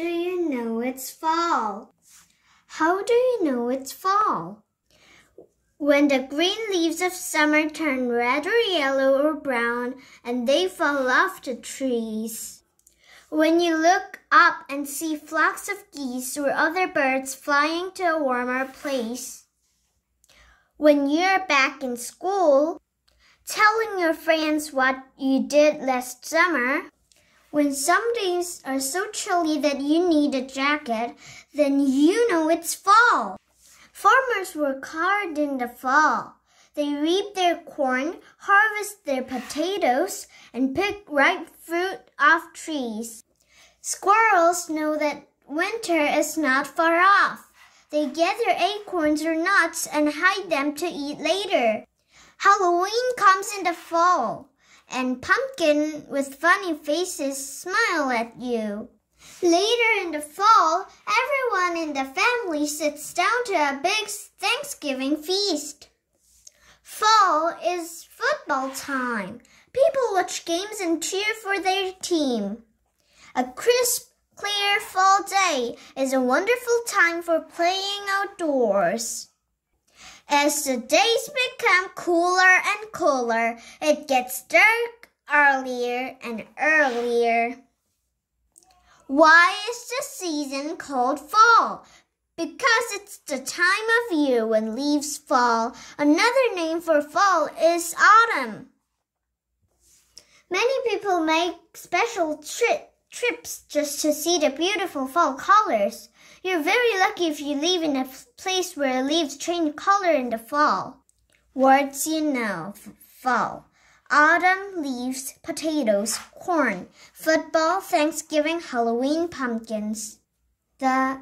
do you know it's fall? How do you know it's fall? When the green leaves of summer turn red or yellow or brown and they fall off the trees. When you look up and see flocks of geese or other birds flying to a warmer place. When you're back in school, telling your friends what you did last summer. When some days are so chilly that you need a jacket, then you know it's fall. Farmers work hard in the fall. They reap their corn, harvest their potatoes, and pick ripe fruit off trees. Squirrels know that winter is not far off. They gather acorns or nuts and hide them to eat later. Halloween comes in the fall and pumpkin with funny faces smile at you. Later in the fall, everyone in the family sits down to a big Thanksgiving feast. Fall is football time. People watch games and cheer for their team. A crisp, clear fall day is a wonderful time for playing outdoors. As the days become cooler and cooler, it gets dark earlier and earlier. Why is the season called fall? Because it's the time of year when leaves fall. Another name for fall is autumn. Many people make special tri trips just to see the beautiful fall colors. You're very lucky if you live in a place where leaves change color in the fall. Words you know. Fall. Autumn leaves, potatoes, corn, football, Thanksgiving, Halloween, pumpkins. The